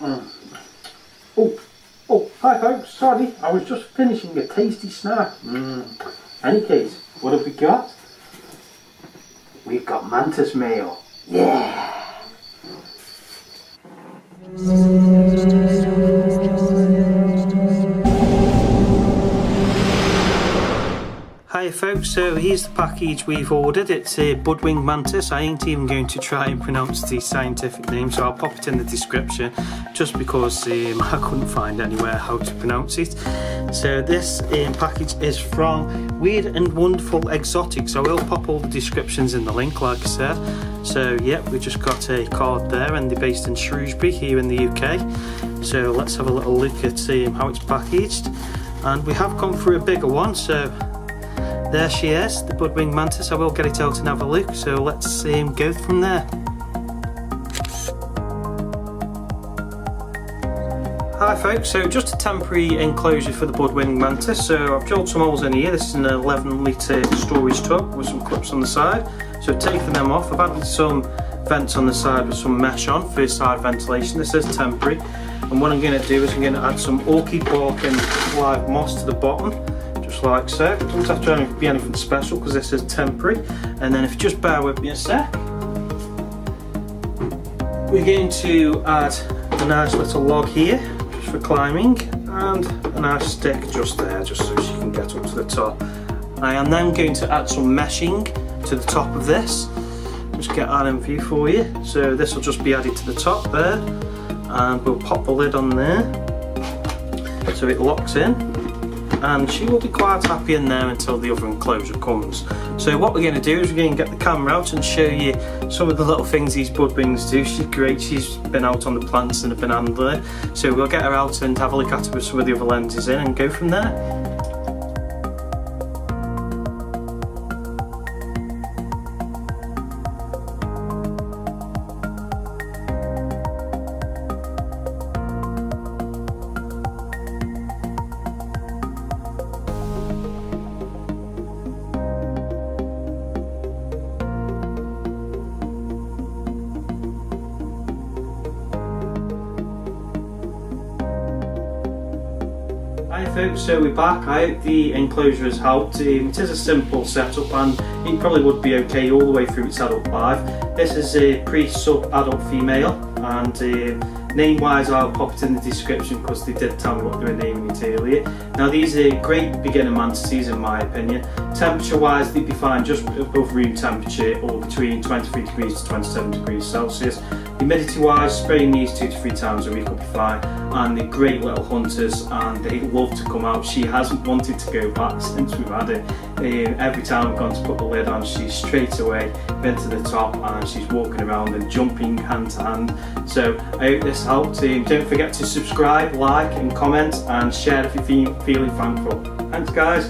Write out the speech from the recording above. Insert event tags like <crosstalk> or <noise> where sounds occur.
Mm. Oh, oh, hi folks, sorry, I was just finishing a tasty snack. Mm. Any case, what have we got? We've got mantis mayo. Yeah! Hi folks, so here's the package we've ordered. It's a Budwing Mantis. I ain't even going to try and pronounce the scientific name, so I'll pop it in the description just because um, <laughs> I couldn't find anywhere how to pronounce it. So this um, package is from Weird and Wonderful Exotics. I will pop all the descriptions in the link, like I said. So yeah, we just got a card there and they're based in Shrewsbury here in the UK. So let's have a little look at um, how it's packaged. And we have gone for a bigger one, so there she is, the Budwing Mantis. I will get it out and have a look, so let's um, go from there. Hi folks, so just a temporary enclosure for the Budwing Mantis. So I've drilled some holes in here. This is an 11 litre storage tub with some clips on the side. So taking them off, I've added some vents on the side with some mesh on for side ventilation. This is temporary. And what I'm going to do is I'm going to add some orchid bark and live moss to the bottom just like so. It doesn't have to be anything special because this is temporary. And then if you just bear with me a sec, we're going to add a nice little log here just for climbing and a nice stick just there just so she can get up to the top. I am then going to add some meshing to the top of this. Just get that in view for you. So this will just be added to the top there and we'll pop the lid on there so it locks in and she will be quite happy in there until the other enclosure comes. So what we're going to do is we're going to get the camera out and show you some of the little things these budwings do. She's great, she's been out on the plants and a banana So we'll get her out and have a look at her with some of the other lenses in and go from there. Hi folks, so we're back. I hope the enclosure has helped. Um, it is a simple setup and it probably would be okay all the way through its adult life. This is a pre-sub adult female and uh, name wise I'll pop it in the description because they did tell me what they were naming it earlier. Now these are great beginner mantises in my opinion. Temperature wise they'd be fine just above room temperature or between 23 degrees to 27 degrees Celsius. Humidity wise, spraying these two to three times a week will be fine. And they're great little hunters and they love to come out. She hasn't wanted to go back since we've had it. Um, every time I've gone to put the lid on, she's straight away been to the top and she's walking around and jumping hand to hand. So I hope this helped. Um, don't forget to subscribe, like and comment and share if you're feeling thankful. Thanks guys.